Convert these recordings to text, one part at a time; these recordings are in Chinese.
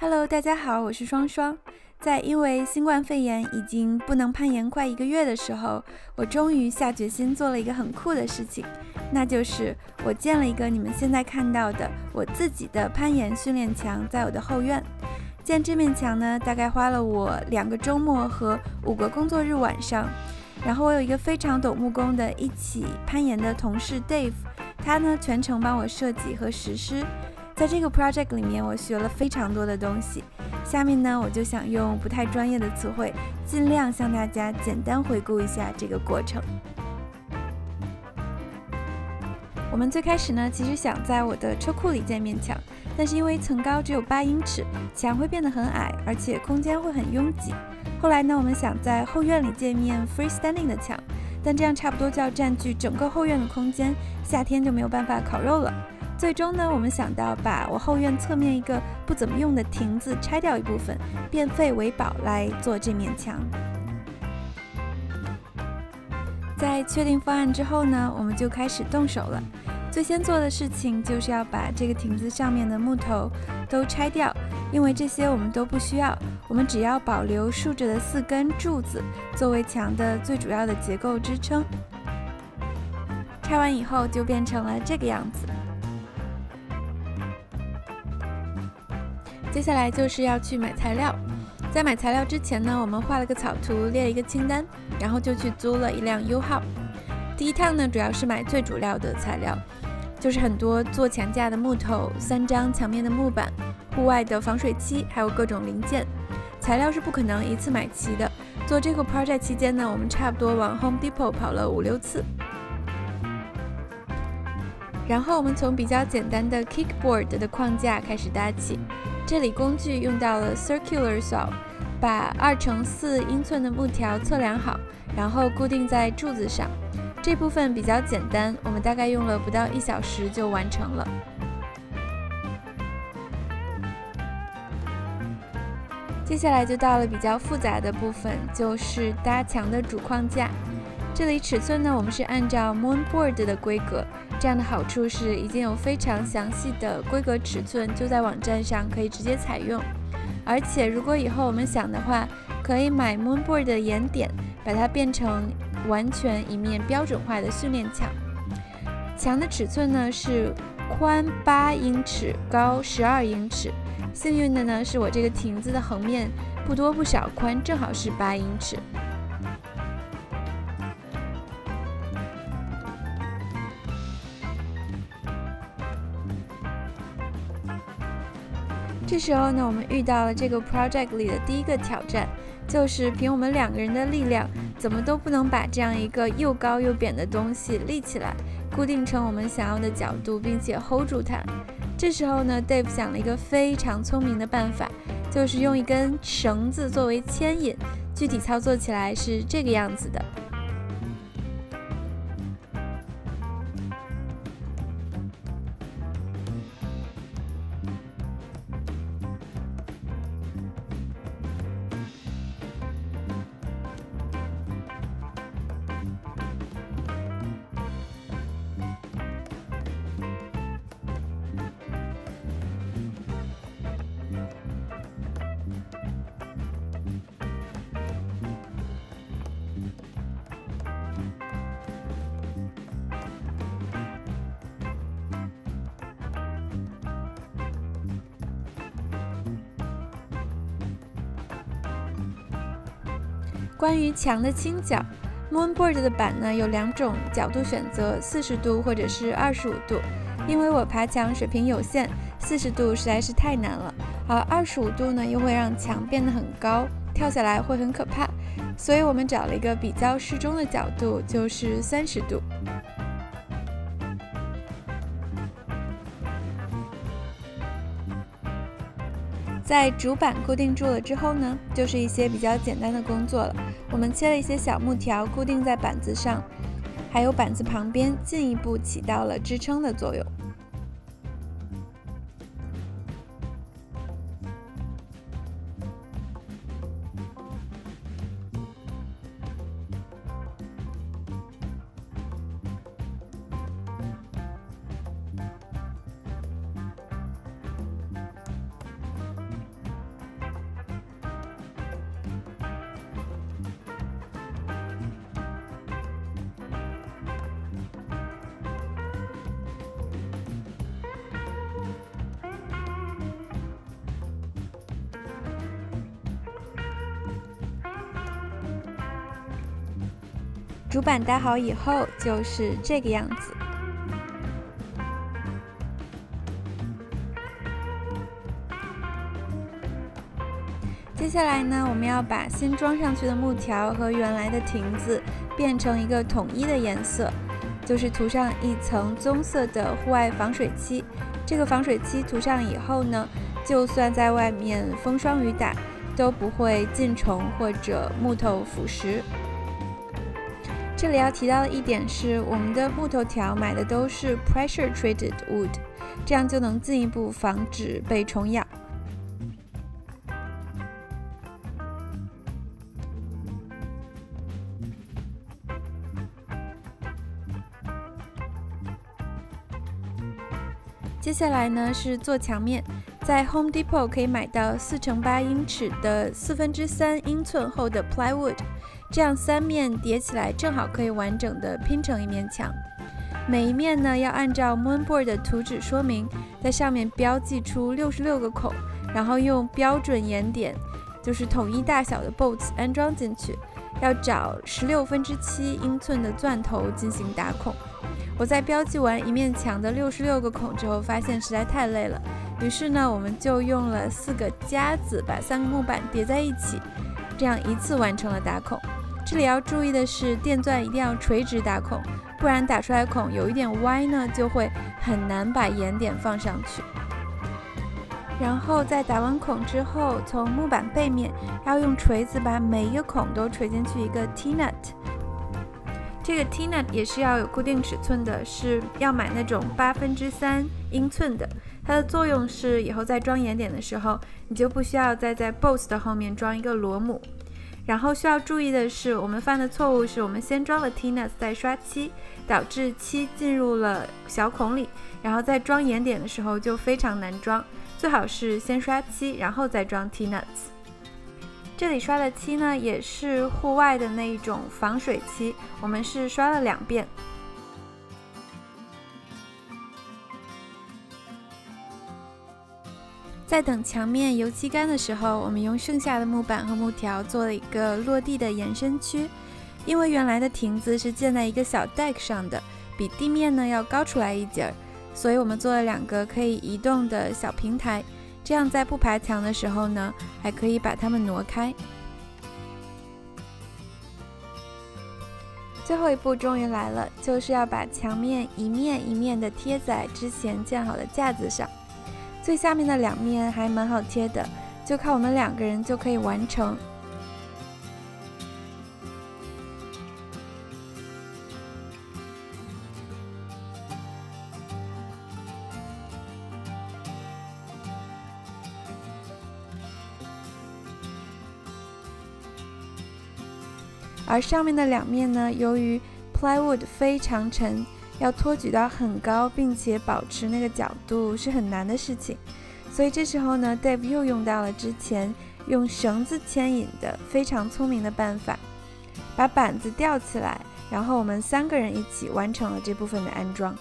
Hello，大家好，我是双双。在因为新冠肺炎已经不能攀岩快一个月的时候，我终于下决心做了一个很酷的事情，那就是我建了一个你们现在看到的我自己的攀岩训练墙，在我的后院。建这面墙呢，大概花了我两个周末和五个工作日晚上。然后我有一个非常懂木工的一起攀岩的同事 Dave，他呢全程帮我设计和实施。在这个 project 里面，我学了非常多的东西。下面呢，我就想用不太专业的词汇，尽量向大家简单回顾一下这个过程。我们最开始呢，其实想在我的车库里建面墙，但是因为层高只有八英尺，墙会变得很矮，而且空间会很拥挤。后来呢，我们想在后院里建面 freestanding 的墙，但这样差不多就要占据整个后院的空间，夏天就没有办法烤肉了。最终呢，我们想到把我后院侧面一个不怎么用的亭子拆掉一部分，变废为宝来做这面墙。在确定方案之后呢，我们就开始动手了。最先做的事情就是要把这个亭子上面的木头都拆掉，因为这些我们都不需要，我们只要保留竖着的四根柱子作为墙的最主要的结构支撑。拆完以后就变成了这个样子。接下来就是要去买材料，在买材料之前呢，我们画了个草图，列了一个清单，然后就去租了一辆 U 号。第一趟呢，主要是买最主要的材料，就是很多做墙架的木头、三张墙面的木板、户外的防水漆，还有各种零件。材料是不可能一次买齐的。做这个 project 期间呢，我们差不多往 Home Depot 跑了五六次。然后我们从比较简单的 kickboard 的框架开始搭起。这里工具用到了 circular saw，把二乘四英寸的木条测量好，然后固定在柱子上。这部分比较简单，我们大概用了不到一小时就完成了。接下来就到了比较复杂的部分，就是搭墙的主框架。这里尺寸呢，我们是按照 Moonboard 的规格。这样的好处是，已经有非常详细的规格尺寸，就在网站上可以直接采用。而且，如果以后我们想的话，可以买 Moonboard 的岩点，把它变成完全一面标准化的训练墙。墙的尺寸呢是宽八英尺，高十二英尺。幸运的呢是我这个亭子的横面不多不少，宽正好是八英尺。这时候呢，我们遇到了这个 project 里的第一个挑战，就是凭我们两个人的力量，怎么都不能把这样一个又高又扁的东西立起来，固定成我们想要的角度，并且 hold 住它。这时候呢，Dave 想了一个非常聪明的办法，就是用一根绳子作为牵引，具体操作起来是这个样子的。关于墙的倾角，Moonboard 的板呢有两种角度选择，四十度或者是二十五度。因为我爬墙水平有限，四十度实在是太难了，而二十五度呢又会让墙变得很高，跳下来会很可怕，所以我们找了一个比较适中的角度，就是三十度。在主板固定住了之后呢，就是一些比较简单的工作了。我们切了一些小木条，固定在板子上，还有板子旁边，进一步起到了支撑的作用。主板搭好以后就是这个样子。接下来呢，我们要把新装上去的木条和原来的亭子变成一个统一的颜色，就是涂上一层棕色的户外防水漆。这个防水漆涂上以后呢，就算在外面风霜雨打，都不会进虫或者木头腐蚀。这里要提到的一点是，我们的木头条买的都是 pressure treated wood，这样就能进一步防止被虫咬。接下来呢是做墙面，在 Home Depot 可以买到四乘八英尺的四分之三英寸厚的 plywood，这样三面叠起来正好可以完整的拼成一面墙。每一面呢要按照 Moonboard 的图纸说明，在上面标记出六十六个孔，然后用标准圆点，就是统一大小的 bolts 安装进去，要找十六分之七英寸的钻头进行打孔。我在标记完一面墙的六十六个孔之后，发现实在太累了，于是呢，我们就用了四个夹子把三个木板叠在一起，这样一次完成了打孔。这里要注意的是，电钻一定要垂直打孔，不然打出来孔有一点歪呢，就会很难把眼点放上去。然后在打完孔之后，从木板背面要用锤子把每一个孔都锤进去一个 T-nut。这个 T-nut 也是要有固定尺寸的，是要买那种八分之三英寸的。它的作用是以后在装眼点的时候，你就不需要再在 boss 的后面装一个螺母。然后需要注意的是，我们犯的错误是我们先装了 T-nut 再刷漆，导致漆进入了小孔里，然后在装眼点的时候就非常难装。最好是先刷漆，然后再装 T-nuts。这里刷的漆呢，也是户外的那一种防水漆，我们是刷了两遍。在等墙面油漆干的时候，我们用剩下的木板和木条做了一个落地的延伸区。因为原来的亭子是建在一个小 deck 上的，比地面呢要高出来一截儿，所以我们做了两个可以移动的小平台。这样在不爬墙的时候呢，还可以把它们挪开。最后一步终于来了，就是要把墙面一面一面的贴在之前建好的架子上。最下面的两面还蛮好贴的，就靠我们两个人就可以完成。而上面的两面呢，由于 plywood 非常沉，要托举到很高，并且保持那个角度是很难的事情。所以这时候呢，Dave 又用到了之前用绳子牵引的非常聪明的办法，把板子吊起来，然后我们三个人一起完成了这部分的安装。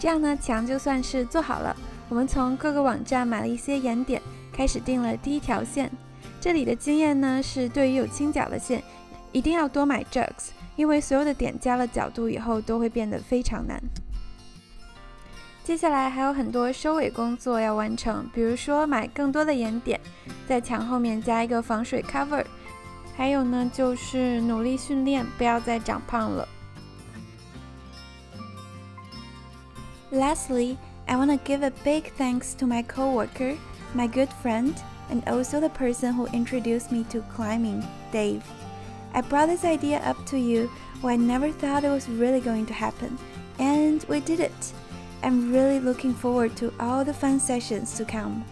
这样呢，墙就算是做好了。我们从各个网站买了一些眼点，开始定了第一条线。这里的经验呢，是对于有倾角的线，一定要多买 jugs，因为所有的点加了角度以后都会变得非常难。接下来还有很多收尾工作要完成，比如说买更多的眼点，在墙后面加一个防水 cover，还有呢就是努力训练，不要再长胖了。Lastly, I want to give a big thanks to my coworker, my good friend, and also the person who introduced me to climbing, Dave. I brought this idea up to you when I never thought it was really going to happen, and we did it. I'm really looking forward to all the fun sessions to come.